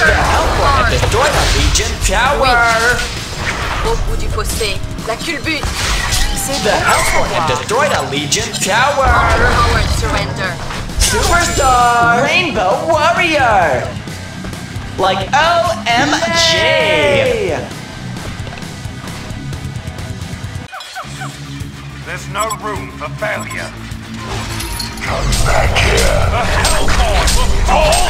Chercher Alpha had destroyed our Legion Tower. Au bout du fossé, la culbute! The Alpha had destroyed our legion Tower. power! Forward surrender! Superstar! Rainbow Warrior! Like OMG! There's no room for failure. Come back here. The Hellbourne will fall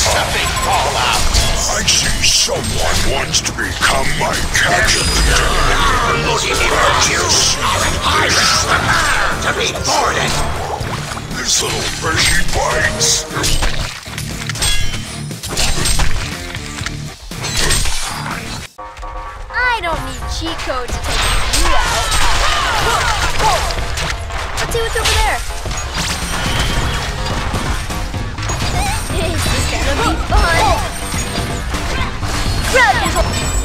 stepping fallout. I see someone wants to become my captain. Looking at you. Control.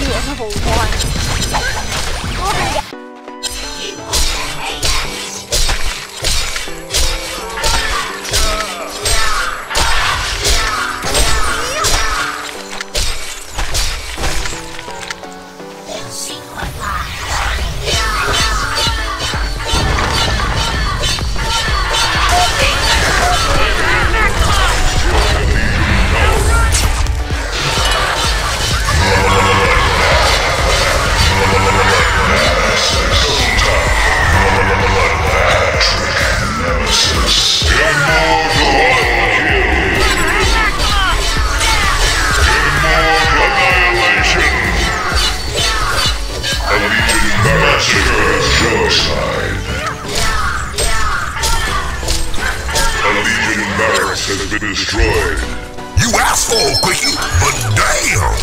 Mua ở 物 full, quickie, but damn.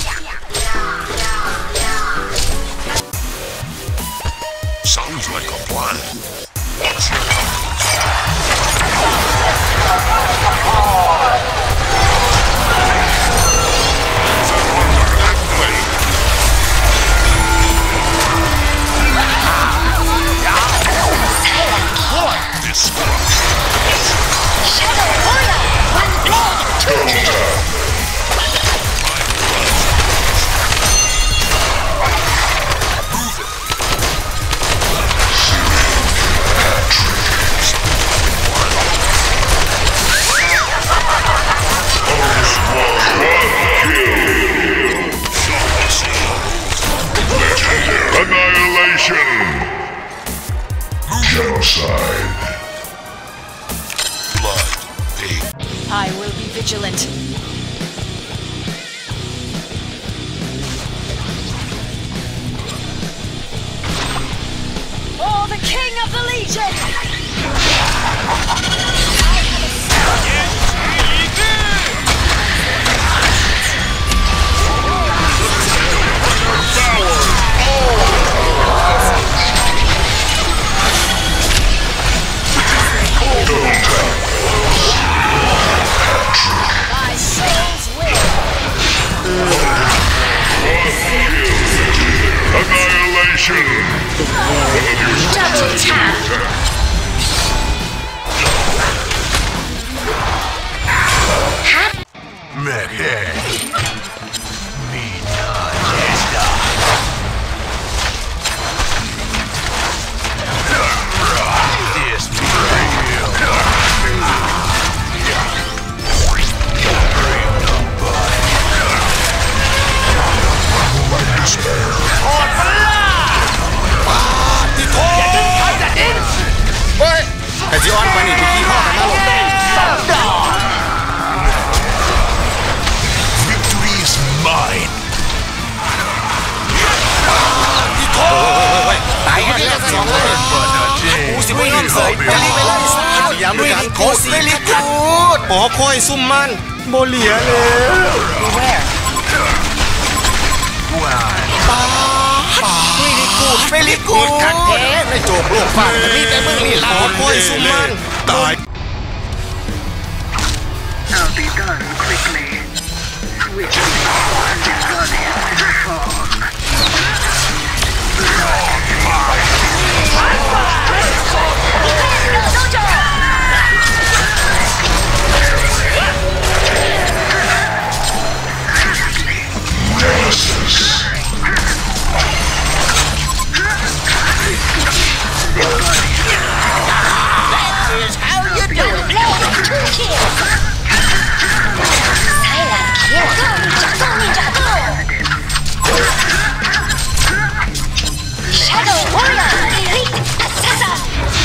Destruction! Genocide! Blood! I will be vigilant. Double tap. เสยไปรีบไปไล่ซะพยายามด้วยกันโคสีลิกูดหมอคอยซุ่มมันโบเหลียเลยเวลิกูดคักแท้ในโจมโลกฟ้ามันมีแต่มึงนี่ล่ะหมอคอยซุ่มมันตาย I'll be done quickly. Swiftly and run into the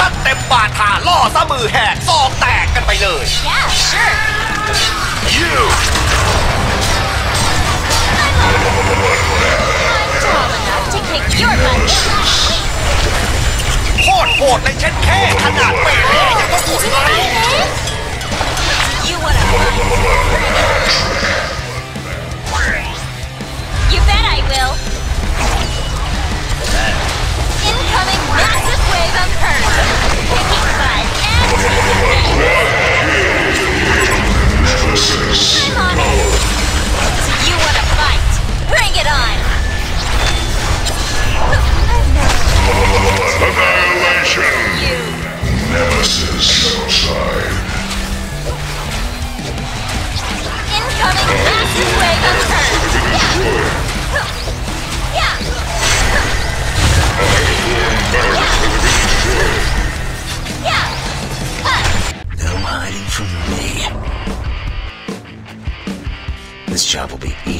ตั้งเต็มบาทาล่อซะมือแหกซองแตกกันไปเลย Yeah, sure. You! Tall enough to kick your butt. โคตรโหดเลยเช่นแค่ขนาดเปเล่ยังก็โหดเลย